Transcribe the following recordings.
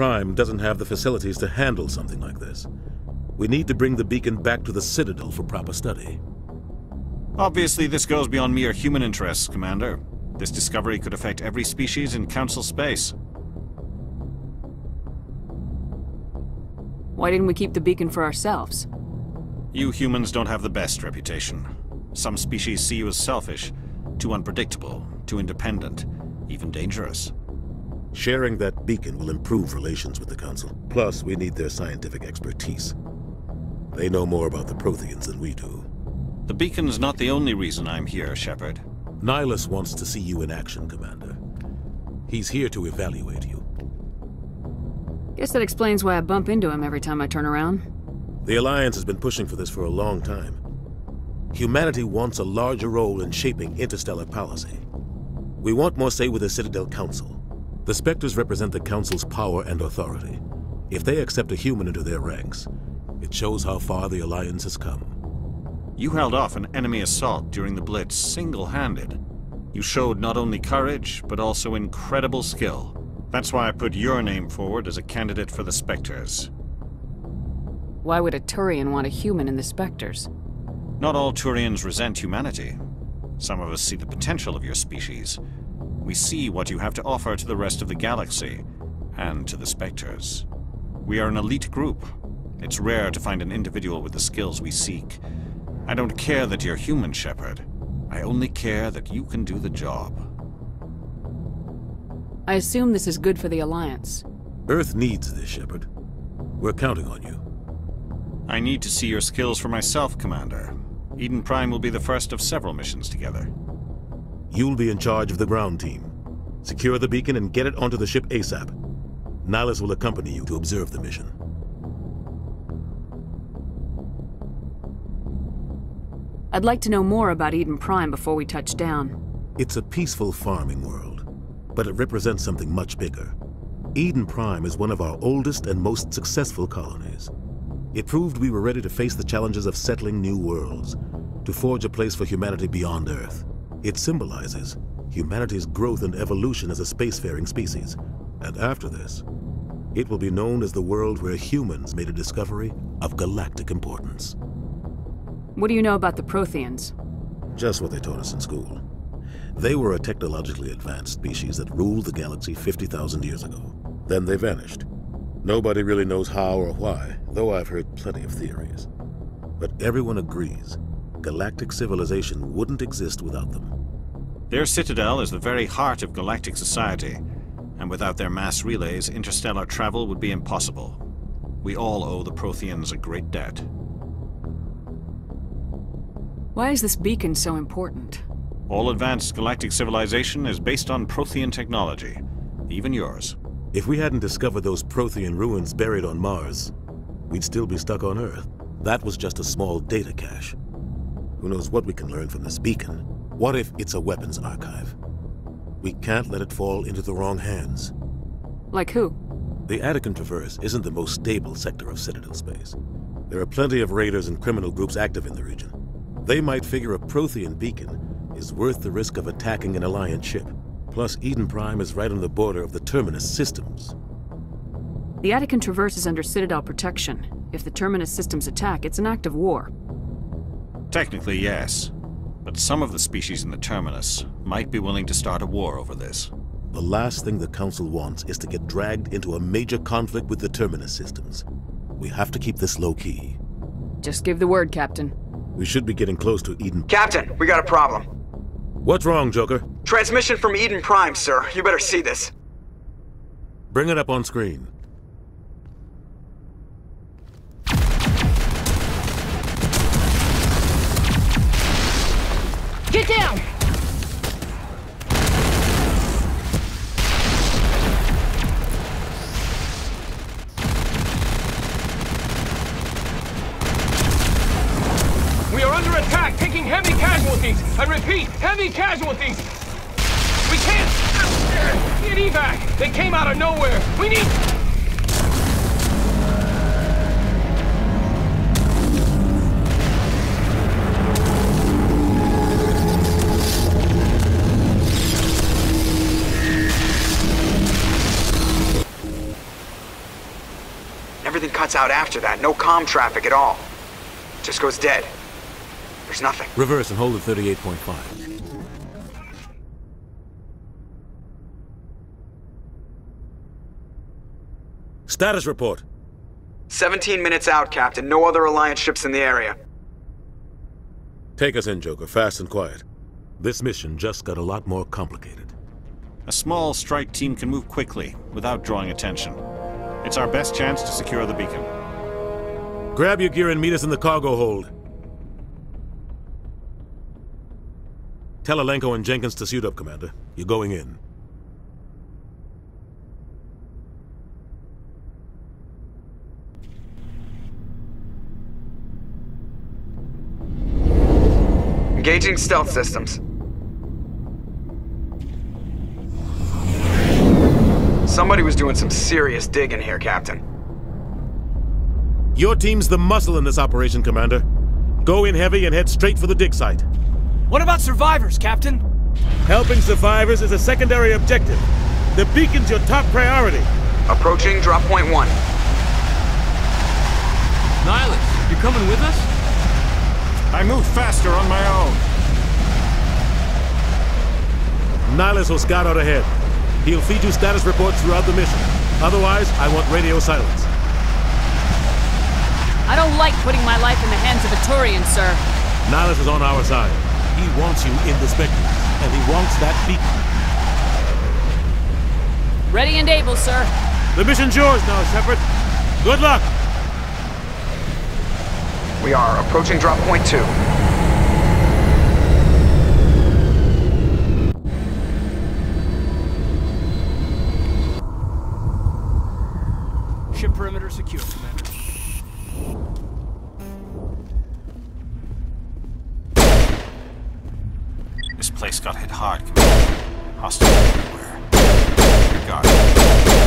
Prime doesn't have the facilities to handle something like this. We need to bring the beacon back to the Citadel for proper study. Obviously, this goes beyond mere human interests, Commander. This discovery could affect every species in Council space. Why didn't we keep the beacon for ourselves? You humans don't have the best reputation. Some species see you as selfish, too unpredictable, too independent, even dangerous. Sharing that beacon will improve relations with the Council. Plus, we need their scientific expertise. They know more about the Protheans than we do. The beacon's not the only reason I'm here, Shepard. Nihlus wants to see you in action, Commander. He's here to evaluate you. Guess that explains why I bump into him every time I turn around. The Alliance has been pushing for this for a long time. Humanity wants a larger role in shaping interstellar policy. We want more say with the Citadel Council. The Spectres represent the Council's power and authority. If they accept a human into their ranks, it shows how far the Alliance has come. You held off an enemy assault during the Blitz single-handed. You showed not only courage, but also incredible skill. That's why I put your name forward as a candidate for the Spectres. Why would a Turian want a human in the Spectres? Not all Turians resent humanity. Some of us see the potential of your species. We see what you have to offer to the rest of the galaxy, and to the Spectres. We are an elite group. It's rare to find an individual with the skills we seek. I don't care that you're human, Shepard. I only care that you can do the job. I assume this is good for the Alliance. Earth needs this, Shepard. We're counting on you. I need to see your skills for myself, Commander. Eden Prime will be the first of several missions together. You'll be in charge of the ground team. Secure the beacon and get it onto the ship ASAP. Nihlus will accompany you to observe the mission. I'd like to know more about Eden Prime before we touch down. It's a peaceful farming world, but it represents something much bigger. Eden Prime is one of our oldest and most successful colonies. It proved we were ready to face the challenges of settling new worlds, to forge a place for humanity beyond Earth. It symbolizes humanity's growth and evolution as a spacefaring species. And after this, it will be known as the world where humans made a discovery of galactic importance. What do you know about the Protheans? Just what they taught us in school. They were a technologically advanced species that ruled the galaxy 50,000 years ago. Then they vanished. Nobody really knows how or why, though I've heard plenty of theories. But everyone agrees galactic civilization wouldn't exist without them. Their citadel is the very heart of galactic society, and without their mass relays, interstellar travel would be impossible. We all owe the Protheans a great debt. Why is this beacon so important? All advanced galactic civilization is based on Prothean technology, even yours. If we hadn't discovered those Prothean ruins buried on Mars, we'd still be stuck on Earth. That was just a small data cache. Who knows what we can learn from this beacon? What if it's a weapons archive? We can't let it fall into the wrong hands. Like who? The Attican Traverse isn't the most stable sector of Citadel space. There are plenty of raiders and criminal groups active in the region. They might figure a Prothean beacon is worth the risk of attacking an Alliance ship. Plus, Eden Prime is right on the border of the Terminus systems. The Attican Traverse is under Citadel protection. If the Terminus systems attack, it's an act of war. Technically, yes. But some of the species in the Terminus might be willing to start a war over this. The last thing the Council wants is to get dragged into a major conflict with the Terminus systems. We have to keep this low-key. Just give the word, Captain. We should be getting close to Eden. Captain, we got a problem. What's wrong, Joker? Transmission from Eden Prime, sir. You better see this. Bring it up on screen. Down! We are under attack, taking heavy casualties. I repeat, heavy casualties. We can't get evac. They came out of nowhere. We need. Cuts out after that. No comm traffic at all. Just goes dead. There's nothing. Reverse and hold at 38.5. Status report. 17 minutes out, Captain. No other Alliance ships in the area. Take us in, Joker, fast and quiet. This mission just got a lot more complicated. A small strike team can move quickly, without drawing attention. It's our best chance to secure the beacon. Grab your gear and meet us in the cargo hold. Tell Alenko and Jenkins to suit up, Commander. You're going in. Engaging stealth systems. Somebody was doing some serious digging here, Captain. Your team's the muscle in this operation, Commander. Go in heavy and head straight for the dig site. What about survivors, Captain? Helping survivors is a secondary objective. The beacon's your top priority. Approaching drop point one. Nihlus, you coming with us? I move faster on my own. Nihlus will scout out ahead. He'll feed you status reports throughout the mission. Otherwise, I want radio silence. I don't like putting my life in the hands of a Turian, sir. Nihlus is on our side. He wants you in the Spectre, and he wants that beacon. Ready and able, sir. The mission's yours now, Shepard. Good luck! We are approaching drop point two. Ship perimeter secure, Commander. This place got hit hard, Commander. Hostiles everywhere. Your guard.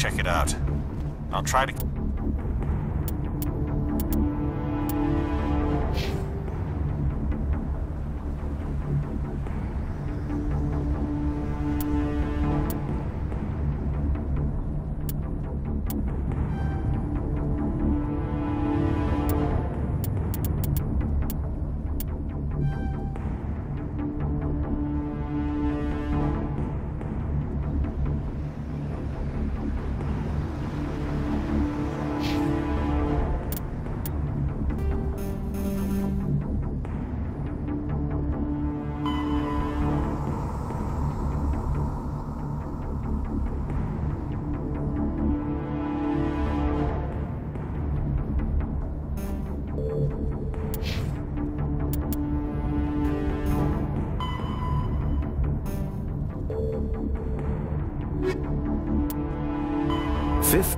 Check it out. I'll try to...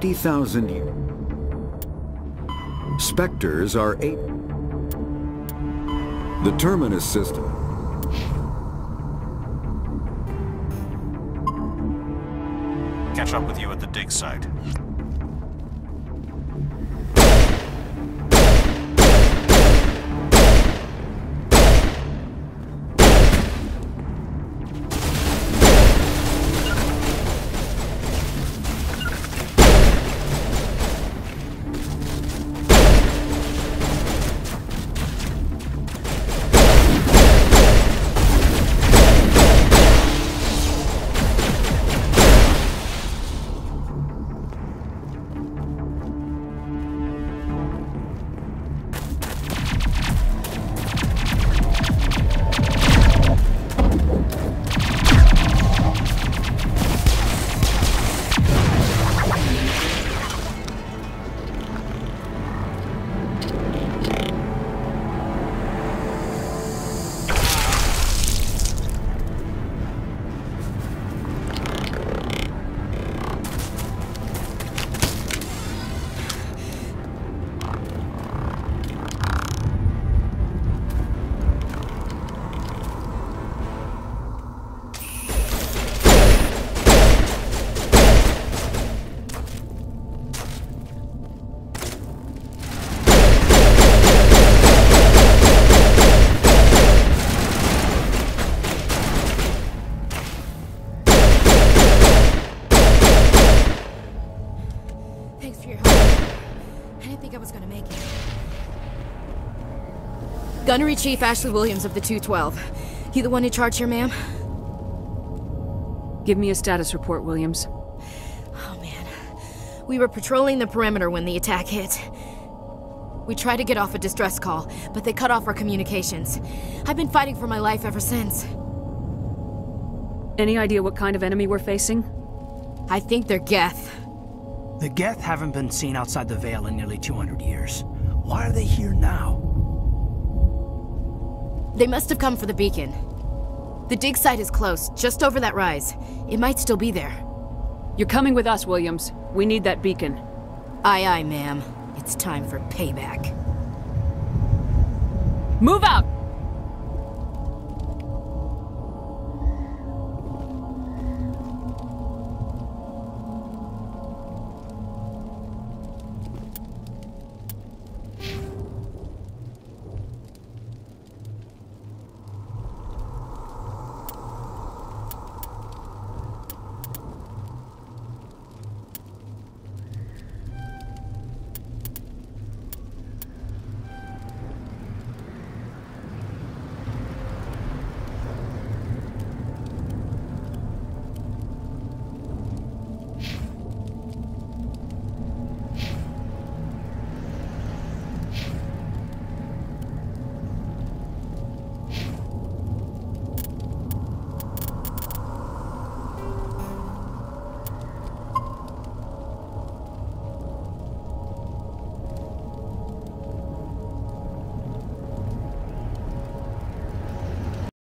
50,000 years. Spectres are eight. The Terminus system. Catch up with you at the dig site. Gunnery Chief Ashley Williams of the 212. You the one in charge here, ma'am? Give me a status report, Williams. Oh man. We were patrolling the perimeter when the attack hit. We tried to get off a distress call, but they cut off our communications. I've been fighting for my life ever since. Any idea what kind of enemy we're facing? I think they're Geth. The Geth haven't been seen outside the Veil in nearly 200 years. Why are they here now? They must have come for the beacon. The dig site is close, just over that rise. It might still be there. You're coming with us, Williams. We need that beacon. Aye, aye, ma'am. It's time for payback. Move out!